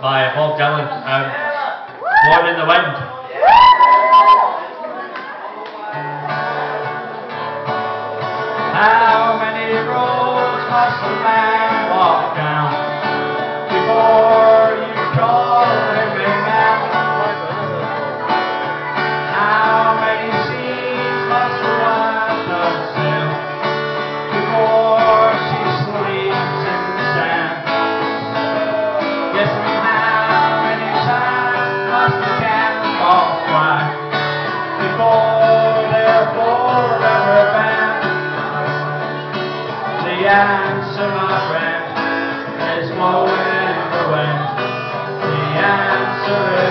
by Bob Dylan. Um, Blowin' in the Wind. How many roads must a man walk down? answer, my friend, is more than nowhere away. The answer